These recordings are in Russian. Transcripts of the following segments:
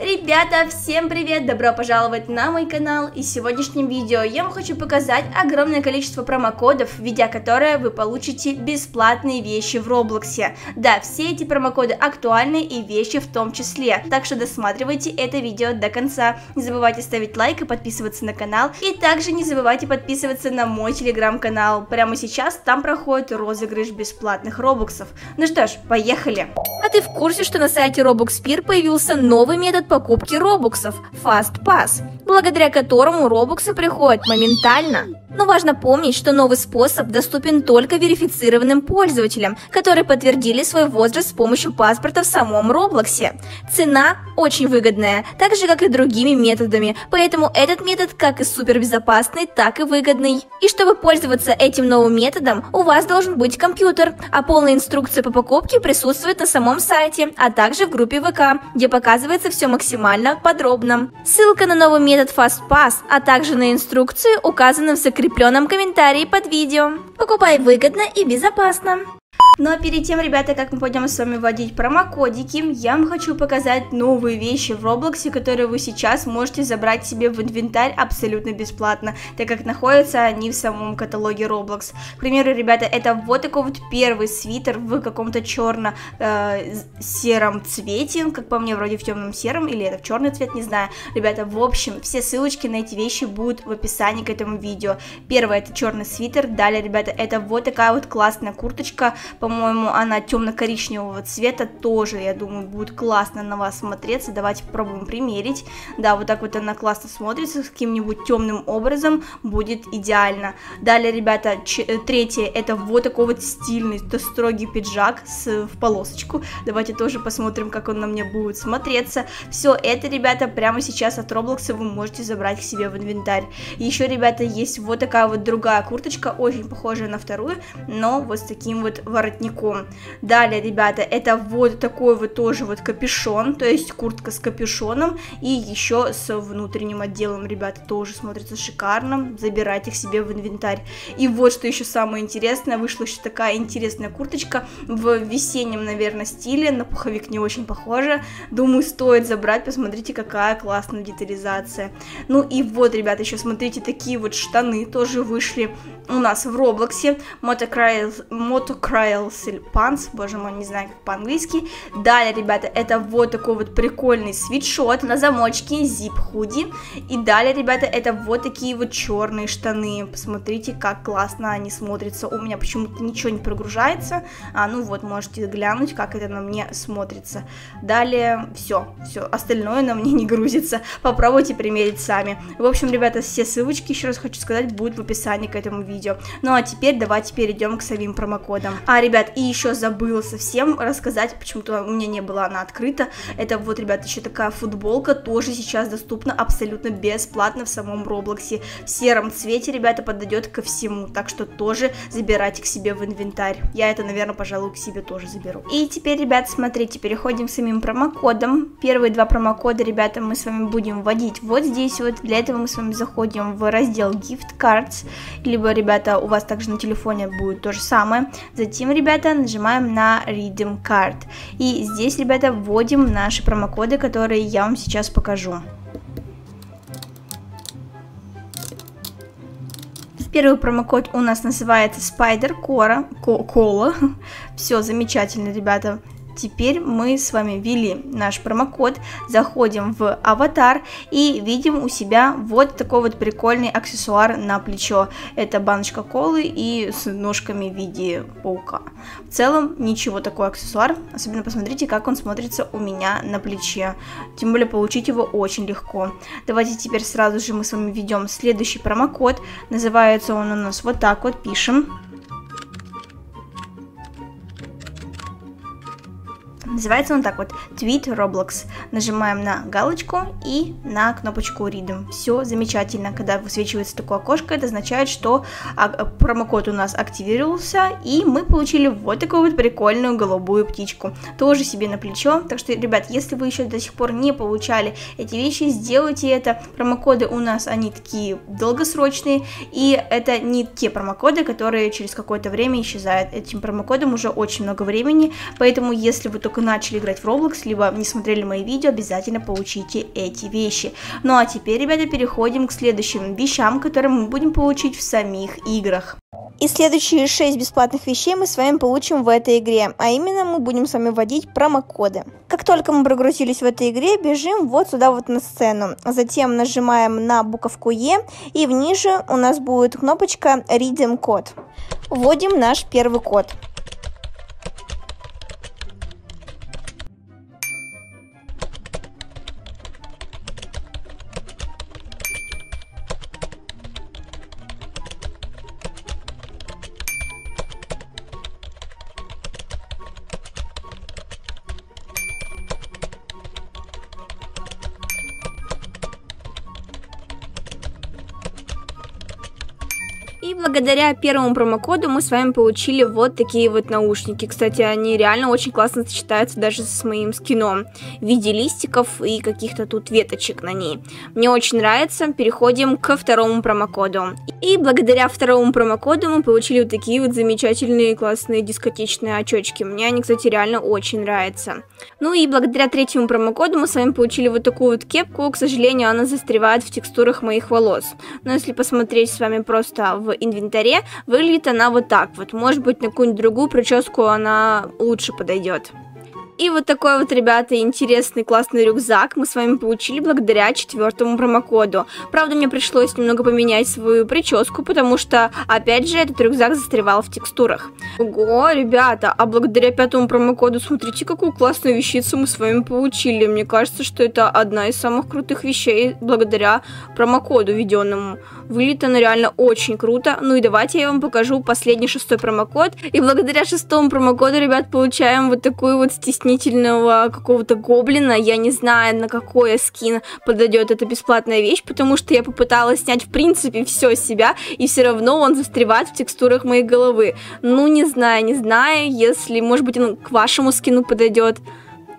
Ребята, всем привет! Добро пожаловать на мой канал и в сегодняшнем видео я вам хочу показать огромное количество промокодов, введя которые вы получите бесплатные вещи в Роблоксе. Да, все эти промокоды актуальны и вещи в том числе, так что досматривайте это видео до конца. Не забывайте ставить лайк и подписываться на канал, и также не забывайте подписываться на мой телеграм-канал. Прямо сейчас там проходит розыгрыш бесплатных робоксов. Ну что ж, поехали! А ты в курсе, что на сайте Roblox появился новый метод покупки робоксов – Fast Pass, благодаря которому робоксы приходят моментально. Но важно помнить, что новый способ доступен только верифицированным пользователям, которые подтвердили свой возраст с помощью паспорта в самом Роблоксе. Цена очень выгодная, так же как и другими методами, поэтому этот метод как и супербезопасный, так и выгодный. И чтобы пользоваться этим новым методом, у вас должен быть компьютер, а полная инструкция по покупке присутствует на самом сайте, а также в группе ВК, где показывается все максимально подробно. Ссылка на новый метод FastPass, а также на инструкцию указана в закрепленном комментарии под видео. Покупай выгодно и безопасно. Ну а перед тем, ребята, как мы пойдем с вами вводить промокодики, я вам хочу показать новые вещи в Роблоксе, которые вы сейчас можете забрать себе в инвентарь абсолютно бесплатно, так как находятся они в самом каталоге Roblox. К примеру, ребята, это вот такой вот первый свитер в каком-то черно-сером э, цвете, как по мне, вроде в темном сером, или это в черный цвет, не знаю. Ребята, в общем, все ссылочки на эти вещи будут в описании к этому видео. Первое это черный свитер, далее, ребята, это вот такая вот классная курточка, по по-моему, она темно-коричневого цвета, тоже, я думаю, будет классно на вас смотреться. Давайте попробуем примерить. Да, вот так вот она классно смотрится, с каким-нибудь темным образом будет идеально. Далее, ребята, э, третье, это вот такой вот стильный, то строгий пиджак с, в полосочку. Давайте тоже посмотрим, как он на мне будет смотреться. Все это, ребята, прямо сейчас от Роблокса вы можете забрать к себе в инвентарь. Еще, ребята, есть вот такая вот другая курточка, очень похожая на вторую, но вот с таким вот воротником воротником. Далее, ребята, это вот такой вот тоже вот капюшон, то есть куртка с капюшоном и еще с внутренним отделом, ребята, тоже смотрится шикарно. Забирайте их себе в инвентарь. И вот что еще самое интересное, вышла еще такая интересная курточка в весеннем, наверное, стиле, на пуховик не очень похожа. Думаю, стоит забрать, посмотрите, какая классная детализация. Ну и вот, ребята, еще смотрите, такие вот штаны тоже вышли у нас в Роблоксе. Motocrail, Motocrail Pants, боже мой, не знаю как по-английски. Далее, ребята, это вот такой вот прикольный свитшот на замочке, zip худи. И далее, ребята, это вот такие вот черные штаны. Посмотрите, как классно они смотрятся. У меня почему-то ничего не прогружается. А, ну вот, можете глянуть, как это на мне смотрится. Далее, все, все, остальное на мне не грузится. Попробуйте примерить сами. В общем, ребята, все ссылочки, еще раз хочу сказать, будут в описании к этому видео. Ну а теперь давайте перейдем к самим промокодам. А, ребята, ребят, и еще забыла совсем рассказать, почему-то у меня не была она открыта. Это вот, ребят, еще такая футболка, тоже сейчас доступна абсолютно бесплатно в самом Роблоксе. В сером цвете, ребята, подойдет ко всему, так что тоже забирайте к себе в инвентарь. Я это, наверное, пожалуй, к себе тоже заберу. И теперь, ребят, смотрите, переходим к самим промокодам. Первые два промокода, ребята, мы с вами будем вводить вот здесь вот. Для этого мы с вами заходим в раздел Gift Cards, либо, ребята, у вас также на телефоне будет то же самое. Затем, ребята, ребята, нажимаем на Redeem Card. И здесь, ребята, вводим наши промокоды, которые я вам сейчас покажу. Первый промокод у нас называется Spider Cola. Все замечательно, ребята. Теперь мы с вами ввели наш промокод, заходим в аватар и видим у себя вот такой вот прикольный аксессуар на плечо. Это баночка колы и с ножками в виде паука. В целом ничего такой аксессуар, особенно посмотрите, как он смотрится у меня на плече. Тем более получить его очень легко. Давайте теперь сразу же мы с вами введем следующий промокод. Называется он у нас вот так вот, пишем Называется он так вот, Tweet Roblox. Нажимаем на галочку и на кнопочку Read. Все замечательно. Когда высвечивается такое окошко, это означает, что а, промокод у нас активировался, и мы получили вот такую вот прикольную голубую птичку. Тоже себе на плечо. Так что, ребят, если вы еще до сих пор не получали эти вещи, сделайте это. Промокоды у нас, они такие долгосрочные, и это не те промокоды, которые через какое-то время исчезают. Этим промокодом уже очень много времени, поэтому если вы только на начали играть в Roblox, либо не смотрели мои видео, обязательно получите эти вещи. Ну а теперь, ребята, переходим к следующим вещам, которые мы будем получить в самих играх. И следующие 6 бесплатных вещей мы с вами получим в этой игре, а именно мы будем с вами вводить промокоды. Как только мы прогрузились в этой игре, бежим вот сюда вот на сцену. Затем нажимаем на буковку Е, и ниже у нас будет кнопочка Redeem код. Вводим наш первый код. Благодаря первому промокоду мы с вами получили вот такие вот наушники. Кстати, они реально очень классно сочетаются даже с моим скином в виде листиков и каких-то тут веточек на ней. Мне очень нравится. Переходим ко второму промокоду. И благодаря второму промокоду мы получили вот такие вот замечательные классные дискотечные очочки. Мне они, кстати, реально очень нравятся. Ну и благодаря третьему промокоду мы с вами получили вот такую вот кепку. К сожалению, она застревает в текстурах моих волос. Но если посмотреть с вами просто в инвентаре, выглядит она вот так вот. Может быть, на какую-нибудь другую прическу она лучше подойдет. И вот такой вот, ребята, интересный классный рюкзак мы с вами получили благодаря четвертому промокоду. Правда, мне пришлось немного поменять свою прическу, потому что, опять же, этот рюкзак застревал в текстурах. Ого, ребята, а благодаря пятому промокоду, смотрите, какую классную вещицу мы с вами получили. Мне кажется, что это одна из самых крутых вещей благодаря промокоду введенному. Выглядит она реально очень круто. Ну и давайте я вам покажу последний шестой промокод. И благодаря шестому промокоду, ребят, получаем вот такую вот стеснительного какого-то гоблина. Я не знаю, на какой скин подойдет эта бесплатная вещь, потому что я попыталась снять в принципе все себя, и все равно он застревает в текстурах моей головы. Ну, не знаю, не знаю, если, может быть, он к вашему скину подойдет.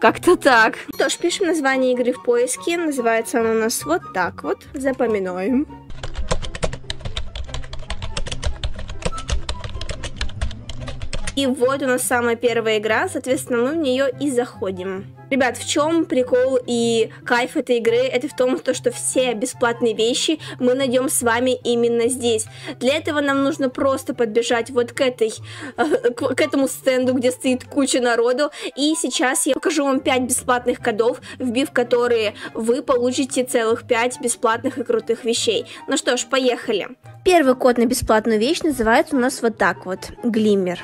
Как-то так. Что ж, пишем название игры в поиске. Называется она у нас вот так вот. Запоминаем. И вот у нас самая первая игра, соответственно, мы в нее и заходим. Ребят, в чем прикол и кайф этой игры? Это в том, что все бесплатные вещи мы найдем с вами именно здесь. Для этого нам нужно просто подбежать вот к этой, э, к, этому стенду, где стоит куча народу. И сейчас я покажу вам 5 бесплатных кодов, вбив которые вы получите целых 5 бесплатных и крутых вещей. Ну что ж, поехали. Первый код на бесплатную вещь называется у нас вот так вот. Глиммер.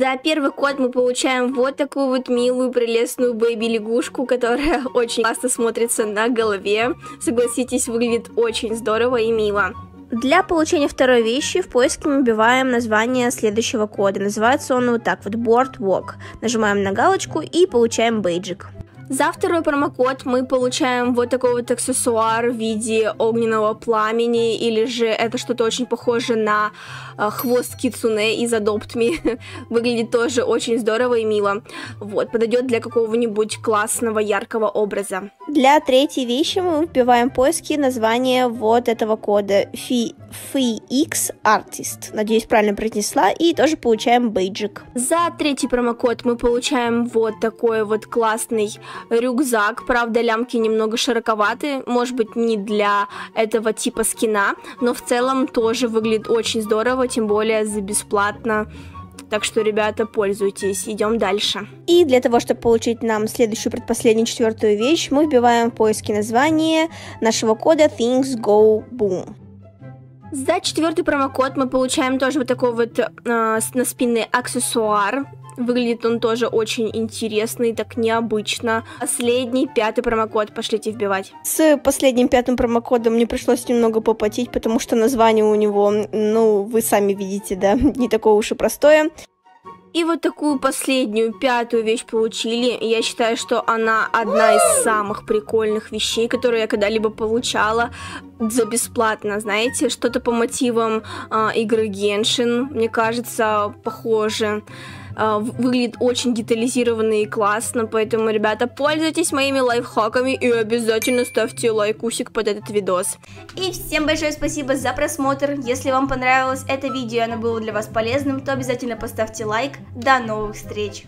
За первый код мы получаем вот такую вот милую, прелестную бэйби-лягушку, которая очень классно смотрится на голове. Согласитесь, выглядит очень здорово и мило. Для получения второй вещи в поиске мы вбиваем название следующего кода. Называется он вот так вот Boardwalk. Нажимаем на галочку и получаем бейджик. За второй промокод мы получаем вот такой вот аксессуар в виде огненного пламени, или же это что-то очень похоже на э, хвост кицуне из Adopt Me. Выглядит тоже очень здорово и мило. Вот, подойдет для какого-нибудь классного, яркого образа. Для третьей вещи мы вбиваем поиски название вот этого кода FX Artist. Надеюсь, правильно произнесла. И тоже получаем бейджик. За третий промокод мы получаем вот такой вот классный рюкзак. Правда, лямки немного широковаты. Может быть, не для этого типа скина. Но в целом тоже выглядит очень здорово. Тем более за бесплатно. Так что, ребята, пользуйтесь. Идем дальше. И для того, чтобы получить нам следующую, предпоследнюю, четвертую вещь, мы вбиваем в поиске название нашего кода Things Go Boom. За четвертый промокод мы получаем тоже вот такой вот э, на спинный аксессуар. Выглядит он тоже очень интересный, так необычно. Последний, пятый промокод, пошлите вбивать. С последним пятым промокодом мне пришлось немного попотеть, потому что название у него, ну, вы сами видите, да, не такое уж и простое. И вот такую последнюю, пятую вещь получили. Я считаю, что она одна из самых прикольных вещей, которые я когда-либо получала за бесплатно, знаете, что-то по мотивам э, игры Genshin, мне кажется, похоже. А, выглядит очень детализированно и классно, поэтому, ребята, пользуйтесь моими лайфхаками и обязательно ставьте лайкусик под этот видос. И всем большое спасибо за просмотр. Если вам понравилось это видео и оно было для вас полезным, то обязательно поставьте лайк. До новых встреч!